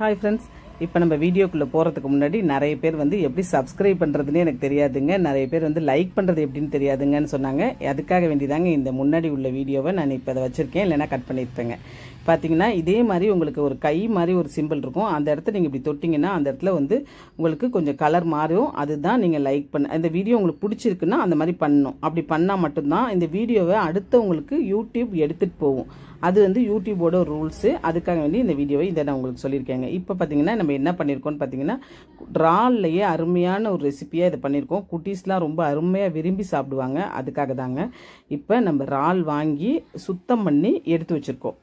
Hi friends இப்போ நம்ம வீடியோக்குள்ளே போகிறதுக்கு முன்னாடி நிறைய பேர் வந்து எப்படி சப்ஸ்கிரைப் பண்ணுறதுன்னு எனக்கு தெரியாதுங்க. நிறைய பேர் வந்து லைக் பண்ணுறது எப்படின்னு தெரியாதுங்கன்னு சொன்னாங்க. அதுக்காக வேண்டிதாங்க இந்த முன்னாடி உள்ள வீடியோவை நான் இப்போ அதை வச்சுருக்கேன். இல்லைன்னா கட் பண்ணியிருப்பேங்க பார்த்தீங்கன்னா இதே மாதிரி உங்களுக்கு ஒரு கை மாதிரி ஒரு சிம்பிள் இருக்கும். அந்த இடத்த நீங்கள் இப்படி தொட்டிங்கன்னா அந்த இடத்துல வந்து உங்களுக்கு கொஞ்சம் கலர் மாறும். அதுதான் நீங்கள் லைக் பண்ண இந்த வீடியோ உங்களுக்கு பிடிச்சிருக்குன்னா அந்த மாதிரி பண்ணணும். அப்படி பண்ணால் மட்டும்தான் இந்த வீடியோவை அடுத்தவங்களுக்கு யூடியூப் எடுத்துகிட்டு போகும். அது வந்து யூடியூபோட ரூல்ஸு அதுக்காக வேண்டி இந்த வீடியோவை இதை நான் உங்களுக்கு சொல்லியிருக்கேங்க. இப்போ பார்த்தீங்கன்னா நம்ம என்ன பண்ணியிருக்கோம்னு பார்த்தீங்கன்னா ட்ரால்லையே அருமையான ஒரு ரெசிபியாக இதை பண்ணியிருக்கோம் குட்டீஸ்லாம் ரொம்ப அருமையாக விரும்பி சாப்பிடுவாங்க. அதுக்காக தாங்க இப்போ நம்ம இறால் வாங்கி சுத்தம் பண்ணி எடுத்து வச்சுருக்கோம்.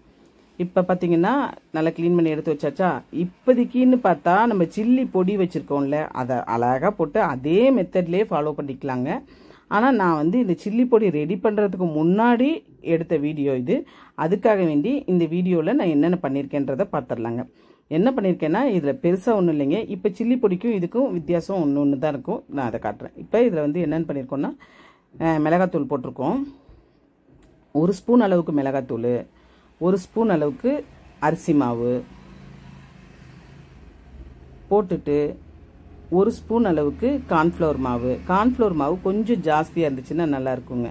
இப்போ பார்த்தீங்கன்னா நல்லா க்ளீன் பண்ணி எடுத்து வச்சாச்சா? இப்போதைக்குன்னு பார்த்தா நம்ம சில்லி பொடி வச்சுருக்கோம்ல அதை அழகாக போட்டு அதே மெத்தட்லேயே ஃபாலோ பண்ணிக்கலாங்க. ஆனால் நான் வந்து இந்த சில்லி பொடி ரெடி பண்ணுறதுக்கு முன்னாடி எடுத்த வீடியோ இது. அதுக்காக வேண்டி இந்த வீடியோவில் நான் என்னென்ன பண்ணியிருக்கேன்றதை பார்த்துடலாங்க என்ன பண்ணியிருக்கேன்னா இதில் பெருசாக ஒன்றும் இல்லைங்க. இப்போ சில்லி பொடிக்கும் இதுக்கும் வித்தியாசம் ஒன்று ஒன்று தான் இருக்கும். நான் அதை காட்டுறேன். இப்போ இதில் வந்து என்னென்னு பண்ணியிருக்கோன்னா மிளகாத்தூள் போட்டிருக்கோம். ஒரு ஸ்பூன் அளவுக்கு மிளகாத்தூள். ஒரு ஸ்பூன் அளவுக்கு அரிசி மாவு போட்டுட்டு ஒரு ஸ்பூன் அளவுக்கு கார்ன்ஃப்ளவர் மாவு. கார்ன்ஃப்ளவர் மாவு கொஞ்சம் ஜாஸ்தியாக இருந்துச்சுன்னா நல்லா இருக்குங்க.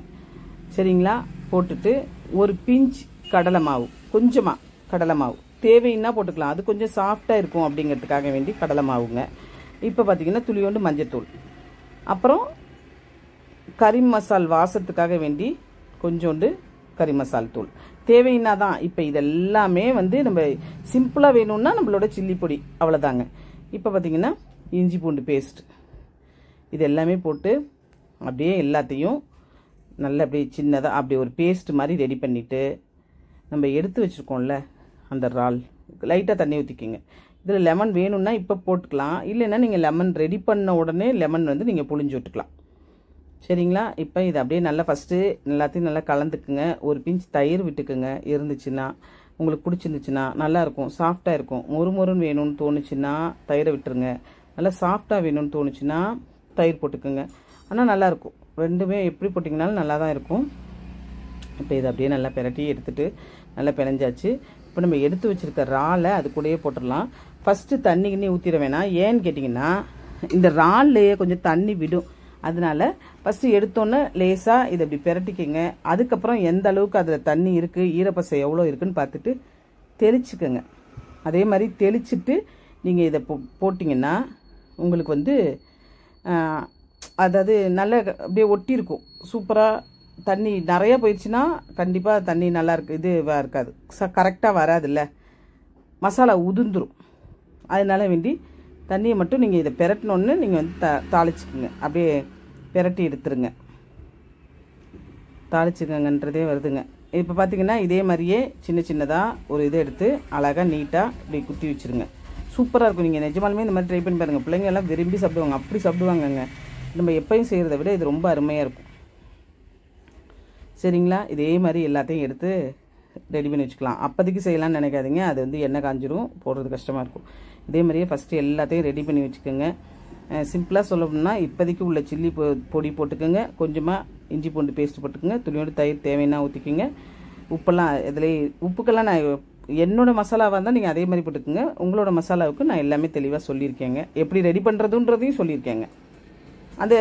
சரிங்களா? போட்டுட்டு ஒரு பிஞ்ச் கடலை மாவு. கொஞ்சமாக கடலை மாவு. தேவைன்னா போட்டுக்கலாம். அது கொஞ்சம் சாஃப்டாக இருக்கும் அப்படிங்கிறதுக்காக வேண்டி கடலை மாவுங்க. இப்போ பார்த்தீங்கன்னா துளியோண்டு மஞ்சத்தூள். அப்புறம் கறி மசால் வாசத்துக்காக வேண்டி கொஞ்சோண்டு கறி மசால் தூள். தேவைன்னா தான் இப்போ இதெல்லாமே வந்து நம்ம சிம்பிளாக வேணும்னா நம்மளோட சில்லி பொடி. அவ்வளோதாங்க இப்போ பார்த்தீங்கன்னா இஞ்சி பூண்டு பேஸ்ட் இது எல்லாமே போட்டு அப்படியே எல்லாத்தையும் நல்லா அப்படியே சின்னதாக அப்படி ஒரு பேஸ்ட் மாதிரி ரெடி பண்ணிவிட்டு நம்ம எடுத்து வச்சுருக்கோம்ல அந்த இறால். லைட்டாக தண்ணி ஊற்றிக்கிங்க இதில் லெமன் வேணும்னா இப்போ போட்டுக்கலாம். இல்லைன்னா நீங்கள் லெமன் ரெடி பண்ண உடனே லெமன் வந்து நீங்கள் புழிஞ்சு விட்டுக்கலாம். சரிங்களா? இப்போ இதை அப்படியே நல்லா ஃபஸ்ட்டு எல்லாத்தையும் நல்லா கலந்துக்குங்க. ஒரு பிஞ்ச் தயிர் விட்டுக்குங்க. இருந்துச்சுன்னா உங்களுக்கு பிடிச்சிருந்துச்சுன்னா நல்லாயிருக்கும் சாஃப்டாக இருக்கும். மொறு மொறுன்னு வேணும்னு தோணுச்சுன்னா தயிரை விட்டுருங்க. நல்லா சாஃப்டாக வேணும்னு தோணுச்சுன்னா தயிர் போட்டுக்குங்க. ஆனால் நல்லாயிருக்கும் ரெண்டுமே எப்படி போட்டிங்கனாலும் நல்லா தான் இருக்கும். இப்போ இதை அப்படியே நல்லா பிரட்டி எடுத்துட்டு நல்லா பிணைஞ்சாச்சு. இப்போ நம்ம எடுத்து வச்சிருக்க இறாலை அது கூடயே போட்டுடலாம். ஃபஸ்ட்டு தண்ணி கிண்ணி ஊற்றிட வேணாம். ஏன்னு கேட்டிங்கன்னா இந்த இறால்லையே கொஞ்சம் தண்ணி விடும். அதனால ஃபஸ்ட்டு எடுத்தோன்னே லேசாக இதை இப்படி பிரட்டிக்கங்க. அதுக்கப்புறம் எந்த அளவுக்கு அதில் தண்ணி இருக்குது ஈரப்பசை எவ்வளோ இருக்குன்னு பார்த்துட்டு தெளிச்சுக்கோங்க. அதே மாதிரி தெளிச்சுட்டு நீங்கள் இதை போ போட்டிங்கன்னா உங்களுக்கு வந்து அதாவது நல்ல அப்படியே ஒட்டியிருக்கும். சூப்பராக தண்ணி நிறையா போயிடுச்சுன்னா கண்டிப்பாக தண்ணி நல்லா இருக்கு இது வ- இருக்காது. ச கரெக்டாக வராதுல்ல. மசாலா உதிர்ந்துடும் அதனால வேண்டி தண்ணியை மட்டும் நீங்கள் இதை பெரட்டினோன்னு நீங்கள் வந்து த தாளிச்சுக்குங்க. அப்படியே பெரட்டி எடுத்துருங்க. தாளிச்சுக்கங்கன்றதே வருதுங்க. இப்போ பார்த்தீங்கன்னா இதே மாதிரியே சின்ன சின்னதாக ஒரு இதை எடுத்து அழகாக நீட்டாக இப்படி குத்தி வச்சுருங்க. சூப்பராக இருக்கும் நீங்கள் நிஜமாலுமே இந்த மாதிரி ட்ரை பண்ணி பாருங்கள் பிள்ளைங்க எல்லாம் விரும்பி சாப்பிடுவாங்க. அப்படி சாப்பிடுவாங்கங்க. நம்ம எப்பயும் செய்கிறத விட இது ரொம்ப அருமையாக இருக்கும். சரிங்களா? இதே மாதிரி எல்லாத்தையும் எடுத்து ரெடி பண்ணி வச்சுக்கலாம். அப்போதைக்கு செய்யலாம்னு நினைக்காதீங்க. அது வந்து எண்ணெய் காஞ்சிரும். போடுறது கஷ்டமாக இருக்கும். இதே மாதிரியே ஃபஸ்ட்டு எல்லாத்தையும் ரெடி பண்ணி வச்சுக்கோங்க. சிம்பிளாக சொல்லணும்னா இப்போதைக்கு உள்ள சில்லி பொ பொடி போட்டுக்கோங்க. கொஞ்சமாக இஞ்சி பூண்டு பேஸ்ட் போட்டுக்கோங்க. துணியோட தயிர் தேவைன்னா ஊற்றிக்கோங்க உப்பெல்லாம் இதில் உப்புக்கெல்லாம் நான் என்னோடய மசாலாவாக இருந்தால் நீங்கள் அதே மாதிரி போட்டுக்கோங்க. உங்களோட மசாலாவுக்கு நான் எல்லாமே தெளிவாக சொல்லியிருக்கேங்க. எப்படி ரெடி பண்ணுறதுன்றதையும் சொல்லியிருக்கேங்க. அந்த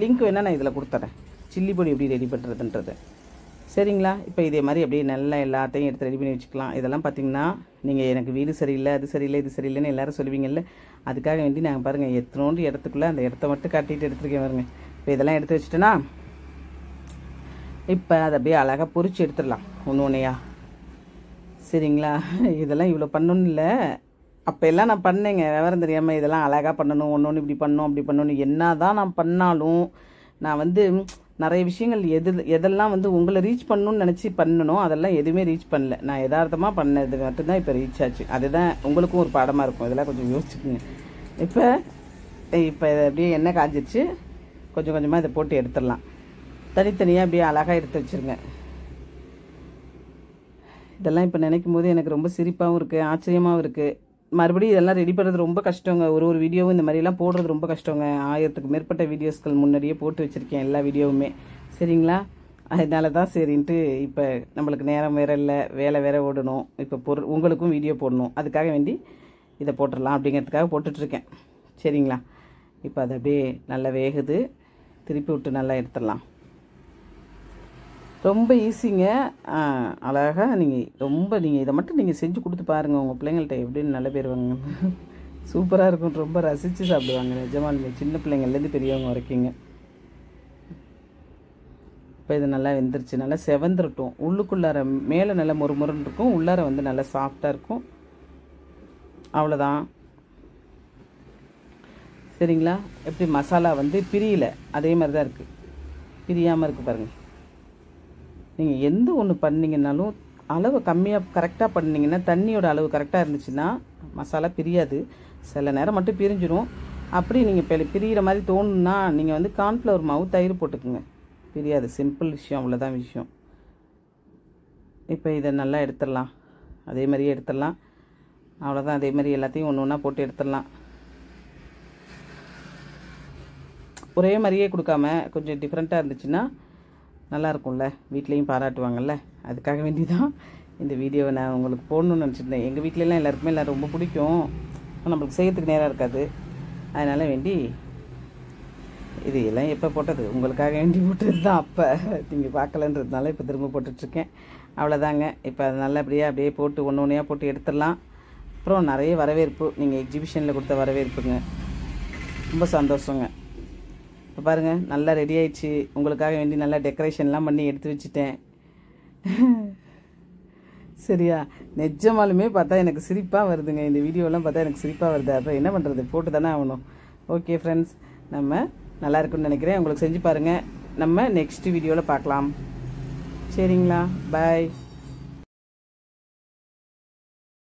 லிங்க் வேணால் நான் இதில் கொடுத்துறேன். சில்லி பொடி எப்படி ரெடி பண்ணுறதுன்றது சரிங்களா? இப்போ இதே மாதிரி அப்படியே நல்லா எல்லாத்தையும் எடுத்து ரெடி பண்ணி வச்சுக்கலாம். இதெல்லாம் பார்த்தீங்கன்னா நீங்கள் எனக்கு வீடு சரியில்லை அது சரியில்லை இது சரியில்லைன்னு எல்லாரும் சொல்லுவீங்கல்ல. அதுக்காக வேண்டி நாங்கள் பாருங்கள் எத்தனோண்டு இடத்துக்குள்ளே அந்த இடத்த மட்டும் கட்டிட்டு எடுத்துருக்கேன் பாருங்க. இப்போ இதெல்லாம் எடுத்து வச்சுட்டேன்னா இப்போ அதை அப்படியே அழகாக பொறிச்சு எடுத்துடலாம். ஒன்று ஒன்றையா சரிங்களா? இதெல்லாம் இவ்வளோ பண்ணணும் இல்லை. அப்போ எல்லாம் நான் பண்ணேங்க. விவரம் தெரியாமல் இதெல்லாம் அழகாக பண்ணணும். ஒன்று ஒன்று இப்படி பண்ணணும் அப்படி பண்ணணும் என்ன தான் நான் பண்ணாலும் நான் வந்து நிறைய விஷயங்கள் எது எதெல்லாம் வந்து உங்களை ரீச் பண்ணணும்னு நினச்சி பண்ணணும் அதெல்லாம் எதுவுமே ரீச் பண்ணல. நான் யதார்த்தமாக பண்ணது மட்டும்தான் இப்போ ரீச் ஆச்சு. அதுதான் உங்களுக்கும் ஒரு பாடமாக இருக்கும். இதெல்லாம் கொஞ்சம் யோசிச்சுக்குங்க. இப்போ இப்போ அப்படியே எண்ணெய் காஞ்சிருச்சு. கொஞ்சம் கொஞ்சமாக இதை போட்டு எடுத்துடலாம். தனித்தனியாக அப்படியே அழகாக எடுத்து வச்சுருங்க. இதெல்லாம் இப்போ நினைக்கும் போது எனக்கு ரொம்ப சிரிப்பாகவும் இருக்குது ஆச்சரியமாகவும் இருக்குது மறுபடியும் இதெல்லாம் ரெடி பண்ணுறது ரொம்ப கஷ்டங்க. ஒரு ஒரு வீடியோவும் இந்த மாதிரிலாம் போடுறது ரொம்ப கஷ்டங்க. ஆயிரத்துக்கு மேற்பட்ட வீடியோஸ்கள் முன்னாடியே போட்டு வச்சுருக்கேன் எல்லா வீடியோவுமே சரிங்களா? அதனால தான் சரின்ட்டு இப்போ நம்மளுக்கு நேரம் வேற இல்லை. வேலை வேற ஓடணும். இப்போ பொருள் உங்களுக்கும் வீடியோ போடணும். அதுக்காக வேண்டி இதை போட்டுடலாம் அப்படிங்கிறதுக்காக போட்டுட்ருக்கேன். சரிங்களா? இப்போ அது அப்படியே நல்லா வேகுது. திருப்பி விட்டு நல்லா எடுத்துடலாம். ரொம்ப ஈஸிங்க அழகாக நீங்கள் ரொம்ப நீங்கள் இதை மட்டும் நீங்கள் செஞ்சு கொடுத்து பாருங்கள் உங்கள் பிள்ளைங்கள்ட்ட எப்படின்னு நல்ல பேர் வாங்க சூப்பராக இருக்கும். ரொம்ப ரசித்து சாப்பிடுவாங்க. நிஜமாலுமே சின்ன பிள்ளைங்கள்லேருந்து பெரியவங்க வரைக்குங்க. இப்போ இது நல்லா வெந்துருச்சு. நல்லா செவந்துருட்டும். உள்ளுக்குள்ளார மேலே நல்லா முறுமுறுன்னு இருக்கும். உள்ளார வந்து நல்லா சாஃப்டாக இருக்கும். அவ்வளோதான் சரிங்களா? எப்படி மசாலா வந்து பிரியல. அதே மாதிரி தான் இருக்குது பிரியாமல் இருக்குது பாருங்கள் நீங்கள் எந்த ஒன்று பண்ணீங்கன்னாலும் அளவு கம்மியாக கரெக்டாக பண்ணிங்கன்னா தண்ணியோட அளவு கரெக்டாக இருந்துச்சுன்னா மசாலா பிரியாது. சில நேரம் மட்டும் பிரிஞ்சிடும் அப்படி நீங்கள் பெ பிரியிற மாதிரி தோணுன்னா நீங்கள் வந்து கார்ன்ஃப்ளவர் மாவு தயிர் போட்டுக்குங்க. பிரியாது. சிம்பிள் விஷயம் அவ்வளோதான் விஷயம். இப்போ இதை நல்லா எடுத்துடலாம். அதே மாதிரியே எடுத்துடலாம். அவ்வளோதான் அதே மாதிரி எல்லாத்தையும் ஒன்று ஒன்றா போட்டு எடுத்துடலாம். ஒரே மாதிரியே கொடுக்காம கொஞ்சம் டிஃப்ரெண்ட்டாக இருந்துச்சுன்னா நல்லா இருக்கும்ல வீட்லேயும் பாராட்டுவாங்கள்ல அதுக்காக வேண்டி தான் இந்த வீடியோவை நான் உங்களுக்கு போடணும்னு நினச்சிருந்தேன். எங்கள் வீட்டிலலாம் எல்லாருக்குமே எல்லாம் ரொம்ப பிடிக்கும். நம்மளுக்கு செய்யறதுக்கு நேரம் இருக்காது. அதனால் வேண்டி இது எல்லாம் எப்போ போட்டது? உங்களுக்காக வேண்டி போட்டது தான் அப்போ. நீங்கள் பார்க்கலன்றதுனால இப்போ திரும்ப போட்டுட்ருக்கேன். அவ்வளோதாங்க இப்போ அது நல்லபடியாக அப்படியே போட்டு ஒன்று ஒன்றையாக போட்டு எடுத்துடலாம். அப்புறம் நிறைய வரவேற்பு. நீங்கள் எக்ஸிபிஷனில் கொடுத்த வரவேற்புங்க. ரொம்ப சந்தோஷங்க. இப்போ பாருங்கள் நல்லா ரெடி ஆயிடுச்சு. உங்களுக்காக வேண்டி நல்லா டெக்கரேஷன்லாம் பண்ணி எடுத்து வச்சுட்டேன். சரியா? நிஜமாலுமே பார்த்தா எனக்கு சிரிப்பாக வருதுங்க. இந்த வீடியோலாம் பார்த்தா எனக்கு சிரிப்பாக வருது. அப்புறம் என்ன பண்ணுறது போட்டு தானே ஆகணும். ஓகே ஃப்ரெண்ட்ஸ் நம்ம நல்லா இருக்குன்னு நினைக்கிறேன். உங்களுக்கு செஞ்சு பாருங்கள் நம்ம நெக்ஸ்ட் வீடியோவில் பார்க்கலாம். சரிங்களா? பாய்